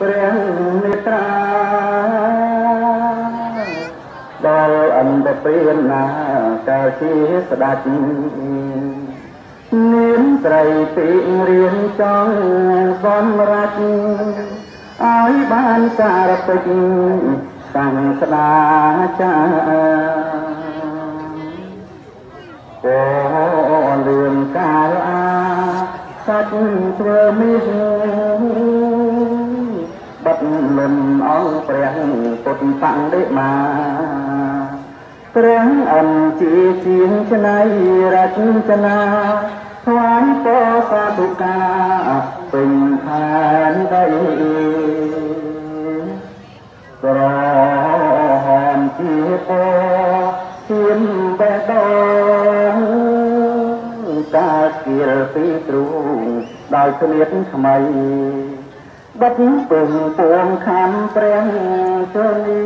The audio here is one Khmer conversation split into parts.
ព្រះមេត្រាដល់អន្តព្រានណាកាលជាស្ដេចនាមត្រីពីរៀនចង់សម្រេចឲ្យបានសារពេចតាំងស្ដាចាពោលឿនកាលអាសាច់ធ្វើមី បាត់លំអង្គព្រះពុទ្ធបដិមាព្រះអិនជាជាងច្នៃរចនាថ្វាយពរសាធុកាពេញផែនដីក្រហមជាពរជៀមបេះដូងកាគៀលពីទ្រូងដោយស្លៀកថ្មី បិទពឹងពួងខំព្រះជនី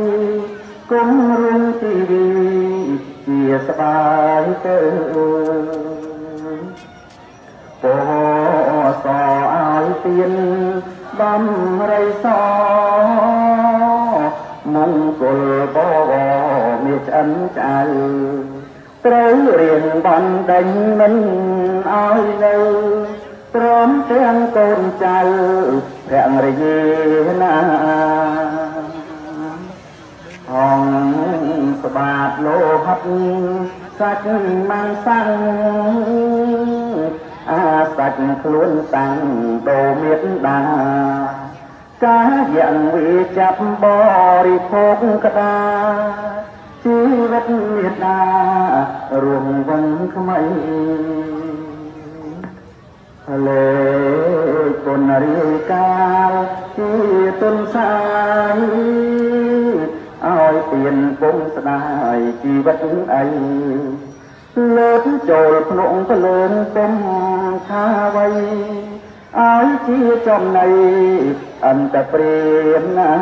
គុំរុងជីវីជាស្បាយទៅពោសឲ្យទៀនបំរៃសមង្គលបវមានឆ្អិនឆ្អៅត្រូវរៀនបណ្ដេញមិនឲ្យនៅ ព្រមទាំងកូនចៅភរិយាណាអង្គស្បាតលោហិតសាច់ម៉ាំងសាំងអាសាច់ខ្លួនតាំងដូមេតដាកាយ៉ាងវាចាប់បរិភោគក្តាជីវិតមេតារួមវងថ្មី លេគុណរីកាលជាទុនសាយឲ្យទៀនពុំស្ដាយជីវិតអីលើកចូលភ្នំភ្លើងពុំថាវៃឲ្យជាចំណៃអន្តព្រាមណា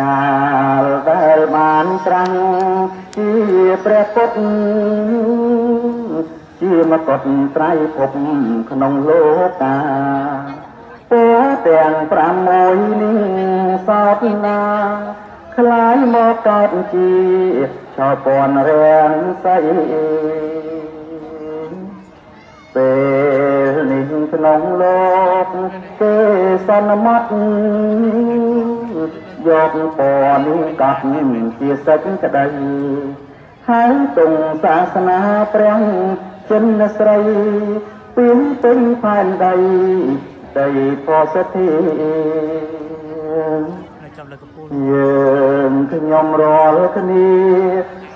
កាលដែលបានត្រាំងជាព្រះពុទ្ធ ជាមកតត្រៃភពក្នុងលោកាពោទាំង6នេះសតណាខ្លាយមកតតជាឆោពនរាំងសៃពេលនេះក្នុងលោកគេសន្មត់យកពរនេះកាត់ជាសេចក្តីហើយទងសាសនាព្រះ ចិនស្រីពីនពេញផែនដីដីផសទ្ធាយើងខ្ញុំរាល់គ្នា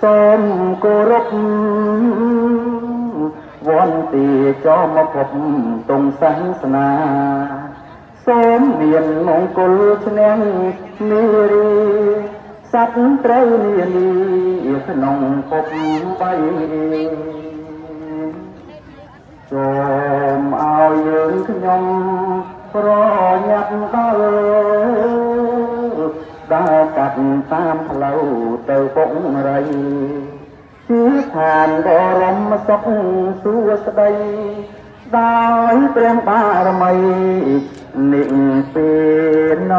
សូមគោរពវន្ទាចោមភពទុំសាសនាសូមមានមង្គលឈ្នះនារីសត្វត្រូវនានីក្នុងភពបី សូមឲ្យយើងខ្ញុំប្រញាប់ដល់ដើរកាត់តាមផ្លូវទៅពុករៃជាឋានបរមសុខសួស្តីដោយព្រះបារមីនិព្វាន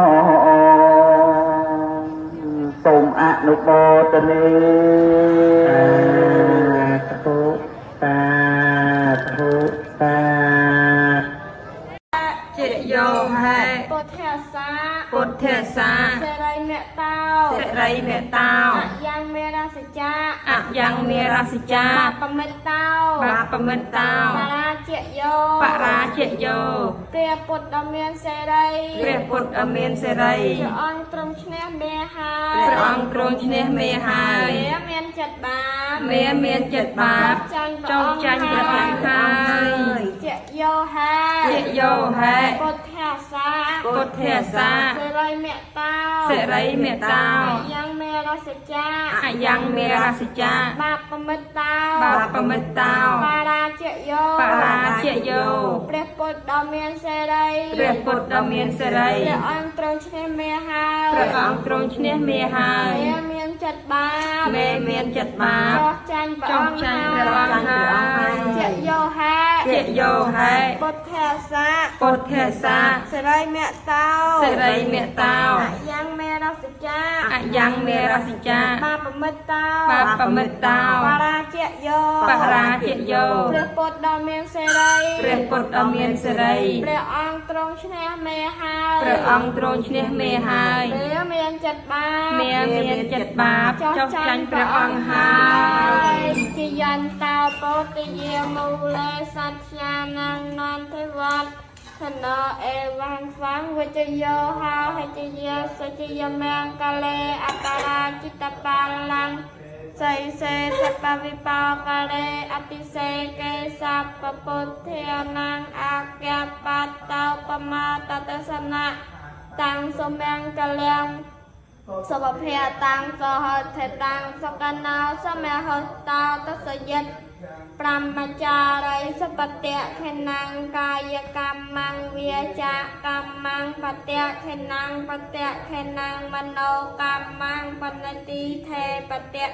សូមអនុបោទនី យោហេពុទ្ធិសាពុទ្ធិសាសេរីមេតោសិរីមេតោអយ៉ាងមេរសចាអយ៉ាងមេរសិចាបមិតតោបាបមិតតោបារាជយោបរាជយោព្រះពុទ្ធដ៏មានសេរីព្រះពុទ្ធអមានសេរីព្រះអង្គទ្រង់ឈ្នះមេហើយព្រះអង្គទ្រង់ឈ្នះមេហើយមេមានចិត្តបាបមេមានចិត្តបាបចោកចាញ់ព្រះអង្គហើយជាយោហេជាយោហេពុទ្ធិសា ពុទ្ធិសាសេរីមេតោសិរីមេតោអយ៉ាងមេរសចាអយ៉ាងមេរសិចាបាបមិតតោបាបមិតតោបារាជយោបរាជយោព្រះពុទ្ធដ៏មានសេរីព្រះពុទ្ធដ៏មានសេរីព្រះអង្គទ្រង់ឈ្នះមេហើយព្រះអង្គទ្រង់ឈ្នះមេហើយមេមានចិត្តបាបមេមានចិត្តបាបចោះចាញ់ព្រះចោះអង្គចាញ់ព្រះអង្គហើយជាយោហេ ជាយោហេពុទ្ធេសាពុទ្ធេសាសិរីមេតោសិរីមេតោអយ៉ាងមេរសចាអយ៉ាងមេរសិចាបាបមិតតោបាបមិតតោបារាជយោបរាជាយោព្រះពុទ្ធដ៏មានសេរីព្រះពុទ្ធដ៏មានសិរីព្រះអង្គទ្រង់ឈ្នះមេហើយព្រះអង្គទ្រង់ឈ្នះមេហើយព្រះមានចិត្តបាបមេមានចិត្តបាបចុះចាញ់ព្រះអង្គហើយជាយ ន្តោពោតិយាមូលេសត្យានាងនន្ទវត្តធនអេវាងស្វាងវិជ្ជយោហោហិជយោសុជយមង្គលេអបរាចិតបាឡាំងសៃសេសបវិបោកលេអតិសេកេសពពុទ្ធានាងអាក្យបតោបមាតតសនៈតាំងសុមង្គលាំងសុភភៈតាំងសហថេតាំងសកណោសមហតោតសយិត ប្រមចារិសបតៈខេណង្កាយកម្មងវាចាកម្មងបតៈខេណង្បតៈខេណង្មโนកម្មងបណតិថេបតៈ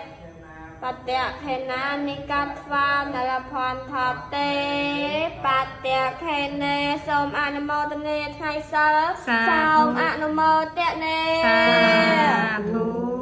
បតៈខេណានិកត្វានរភន្ថតេបតៈខេនេសូមអនុមោទនាថ្ងៃសិលសាធុសូមអនុមោទនាសា